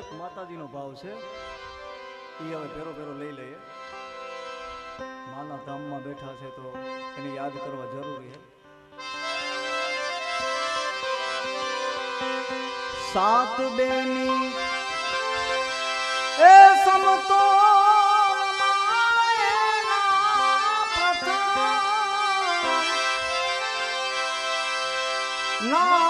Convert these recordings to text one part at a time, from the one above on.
એક માતાજીનો ભાવ છે, એ હવે પેરો પેરો લઈ લઈએ. માના ધામમાં બેઠા છે તો એને યાદ કરવા જરૂરી છે. સાત બેની એ સમતો નામ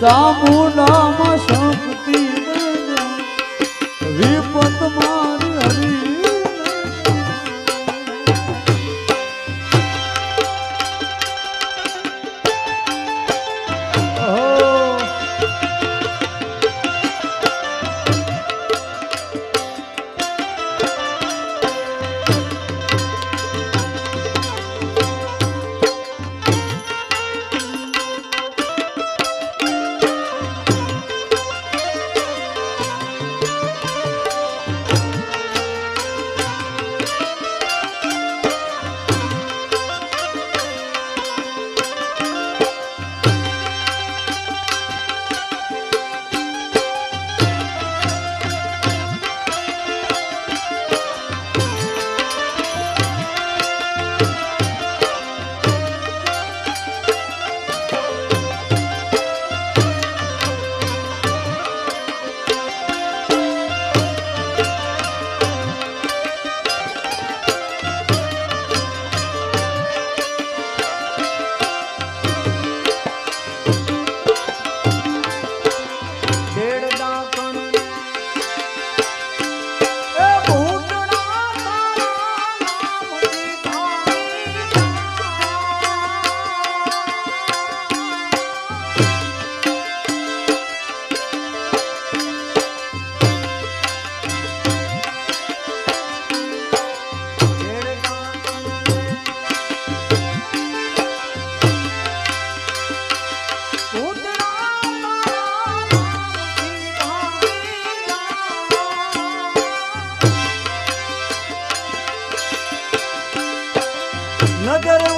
ચામુંડામાં सागर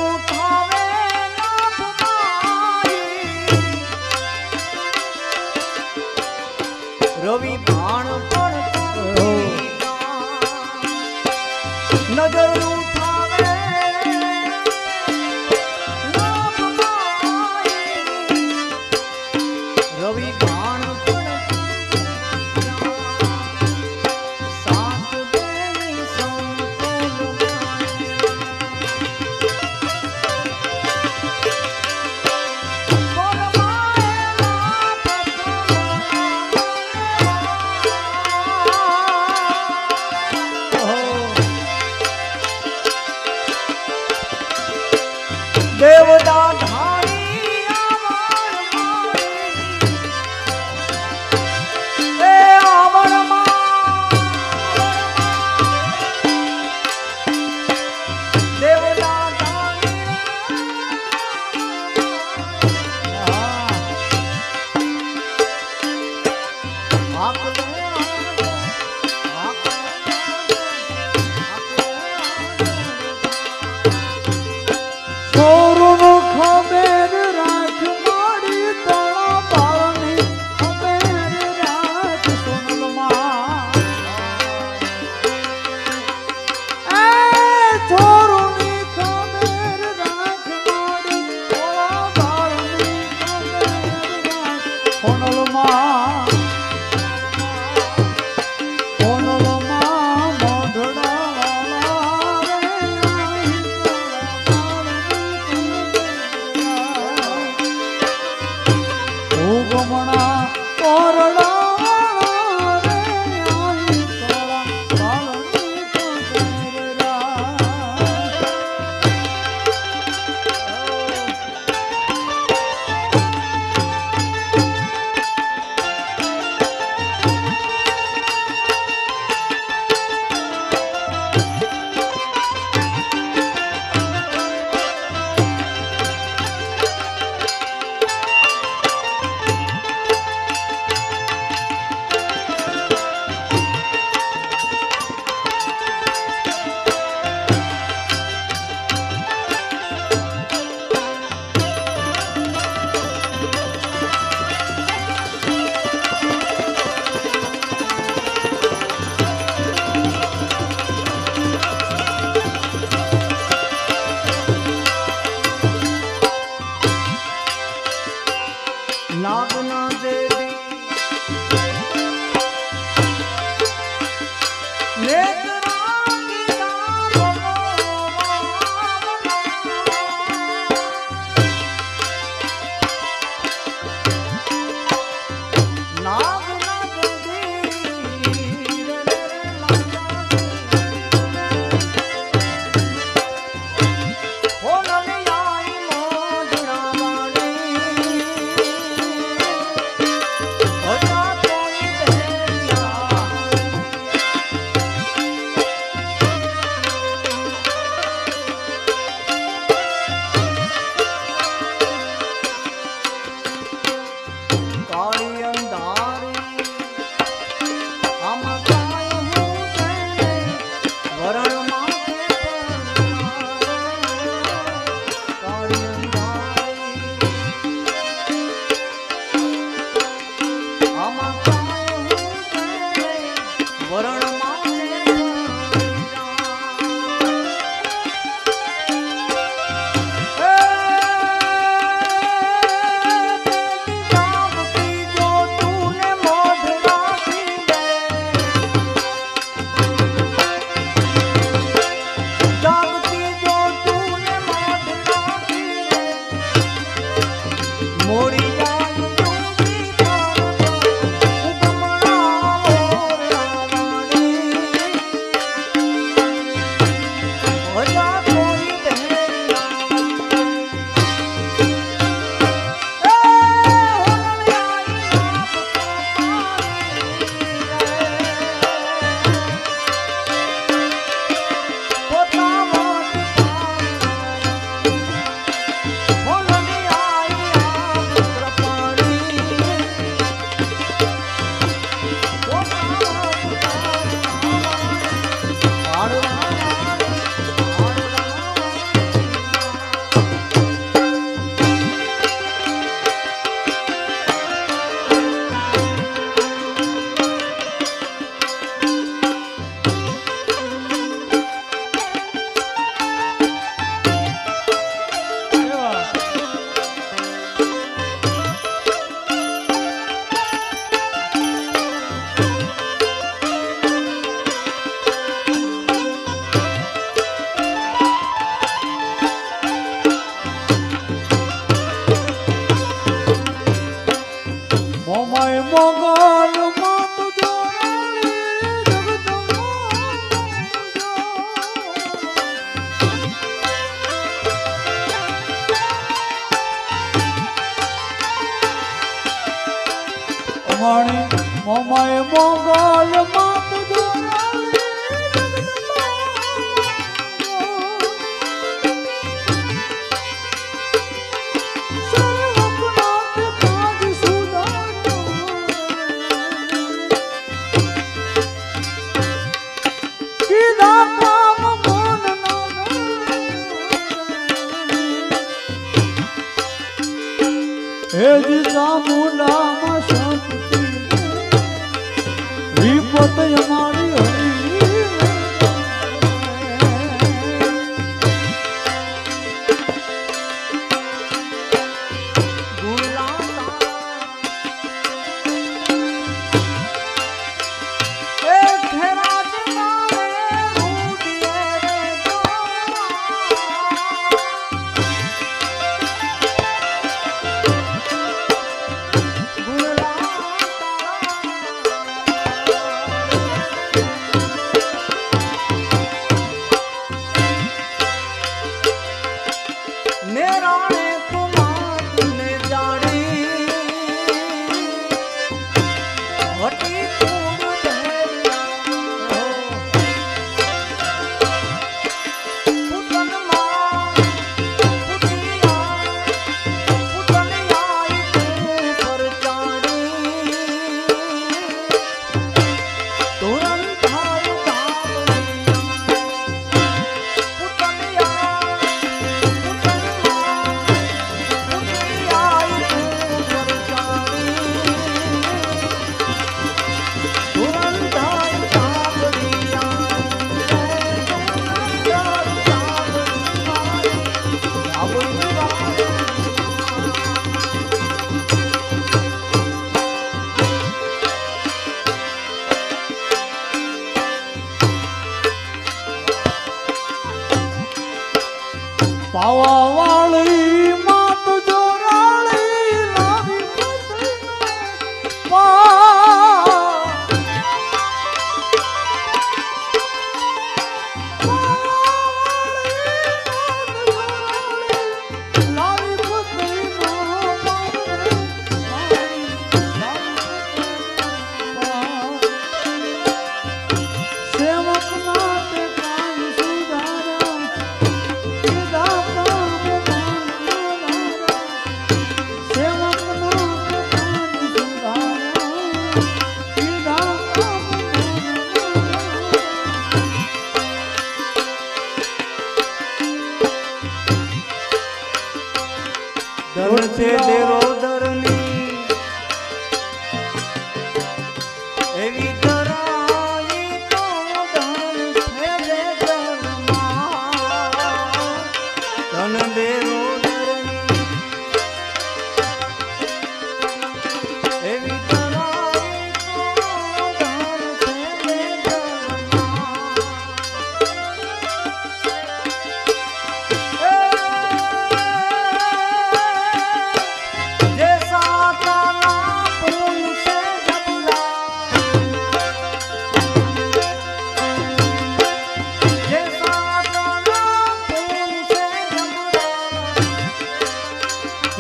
娃娃娃娃。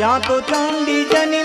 या तो चांदी जनी